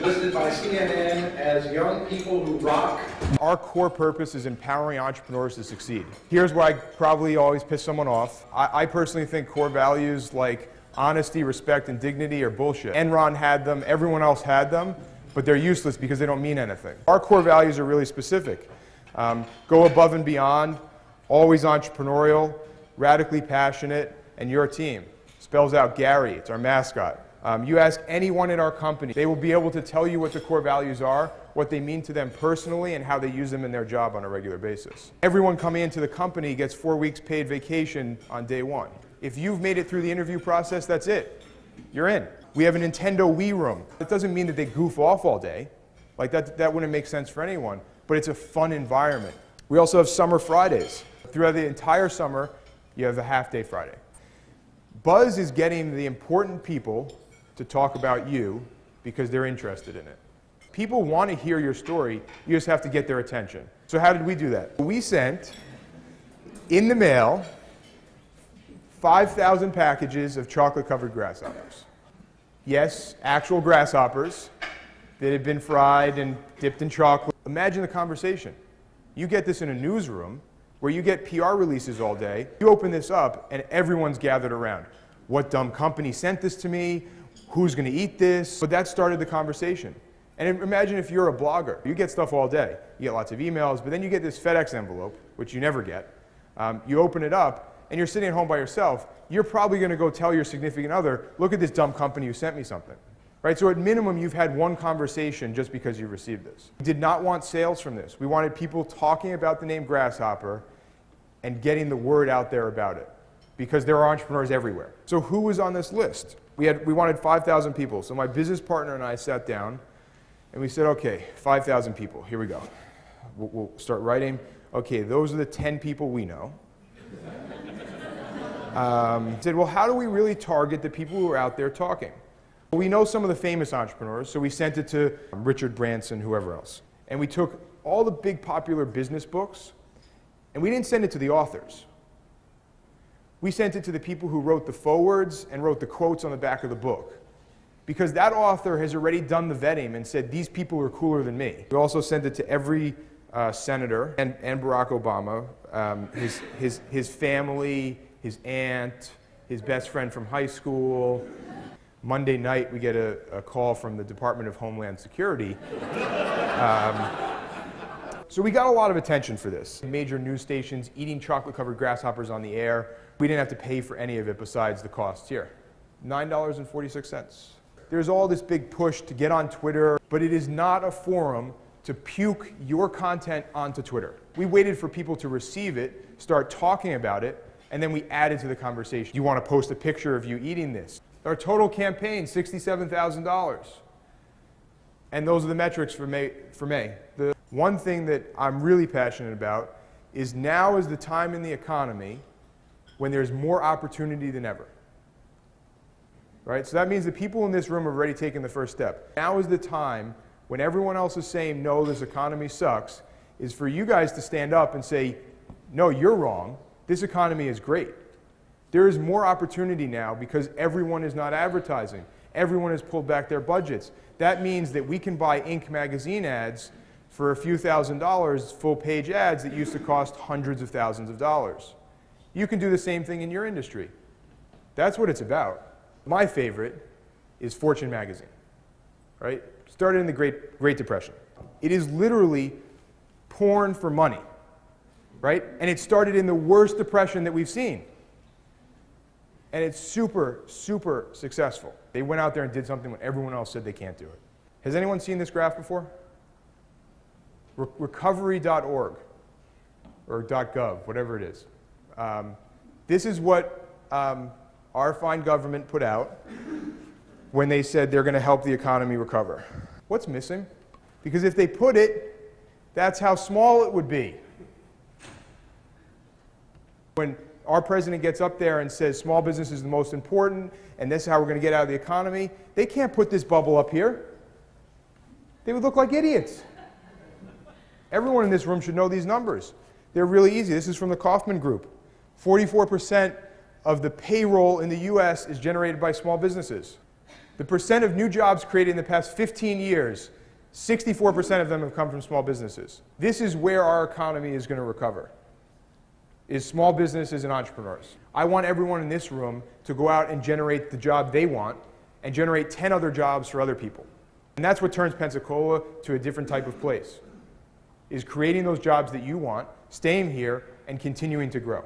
listed by CNN as young people who rock. Our core purpose is empowering entrepreneurs to succeed. Here's where I probably always piss someone off. I, I personally think core values like honesty, respect, and dignity are bullshit. Enron had them, everyone else had them, but they're useless because they don't mean anything. Our core values are really specific. Um, go above and beyond, always entrepreneurial, radically passionate, and your team. Spells out Gary, it's our mascot. Um, you ask anyone in our company, they will be able to tell you what the core values are, what they mean to them personally, and how they use them in their job on a regular basis. Everyone coming into the company gets four weeks paid vacation on day one. If you've made it through the interview process, that's it. You're in. We have a Nintendo Wii room. It doesn't mean that they goof off all day. Like that, that wouldn't make sense for anyone, but it's a fun environment. We also have summer Fridays. Throughout the entire summer, you have a half day Friday. Buzz is getting the important people to talk about you because they're interested in it. People want to hear your story, you just have to get their attention. So, how did we do that? We sent in the mail 5,000 packages of chocolate covered grasshoppers. Yes, actual grasshoppers that had been fried and dipped in chocolate. Imagine the conversation. You get this in a newsroom where you get PR releases all day. You open this up and everyone's gathered around. What dumb company sent this to me? Who's going to eat this? But that started the conversation. And imagine if you're a blogger. You get stuff all day. You get lots of emails, but then you get this FedEx envelope, which you never get. Um, you open it up, and you're sitting at home by yourself. You're probably going to go tell your significant other, look at this dumb company who sent me something. Right? So at minimum, you've had one conversation just because you received this. We did not want sales from this. We wanted people talking about the name Grasshopper and getting the word out there about it because there are entrepreneurs everywhere. So who was on this list? We, had, we wanted 5,000 people. So my business partner and I sat down and we said, okay, 5,000 people, here we go. We'll, we'll start writing. Okay, those are the 10 people we know. Um, said, well, how do we really target the people who are out there talking? We know some of the famous entrepreneurs, so we sent it to Richard Branson, whoever else. And we took all the big popular business books, and we didn't send it to the authors. We sent it to the people who wrote the forwards and wrote the quotes on the back of the book. Because that author has already done the vetting and said, these people are cooler than me. We also sent it to every uh, senator and, and Barack Obama, um, his, his, his family, his aunt, his best friend from high school. Monday night, we get a, a call from the Department of Homeland Security. Um, so we got a lot of attention for this. Major news stations eating chocolate covered grasshoppers on the air. We didn't have to pay for any of it besides the costs here. $9.46. There's all this big push to get on Twitter, but it is not a forum to puke your content onto Twitter. We waited for people to receive it, start talking about it, and then we added to the conversation. You want to post a picture of you eating this. Our total campaign, $67,000. And those are the metrics for May, for May. The one thing that I'm really passionate about is now is the time in the economy when there's more opportunity than ever. Right? So that means the people in this room have already taken the first step. Now is the time when everyone else is saying, no, this economy sucks, is for you guys to stand up and say, no, you're wrong. This economy is great. There is more opportunity now because everyone is not advertising. Everyone has pulled back their budgets. That means that we can buy Inc. magazine ads for a few thousand dollars, full page ads that used to cost hundreds of thousands of dollars. You can do the same thing in your industry. That's what it's about. My favorite is Fortune magazine, right? Started in the Great, Great Depression. It is literally porn for money right? And it started in the worst depression that we've seen. And it's super, super successful. They went out there and did something when everyone else said they can't do it. Has anyone seen this graph before? Re- recovery.org or .gov, whatever it is. Um, this is what um, our fine government put out when they said they're going to help the economy recover. What's missing? Because if they put it, that's how small it would be. When our president gets up there and says small business is the most important and this is how we're going to get out of the economy, they can't put this bubble up here. They would look like idiots. Everyone in this room should know these numbers. They're really easy. This is from the Kauffman Group. 44% of the payroll in the US is generated by small businesses. The percent of new jobs created in the past 15 years, 64% of them have come from small businesses. This is where our economy is going to recover. Is small businesses and entrepreneurs. I want everyone in this room to go out and generate the job they want and generate 10 other jobs for other people. And that's what turns Pensacola to a different type of place. Is creating those jobs that you want, staying here and continuing to grow.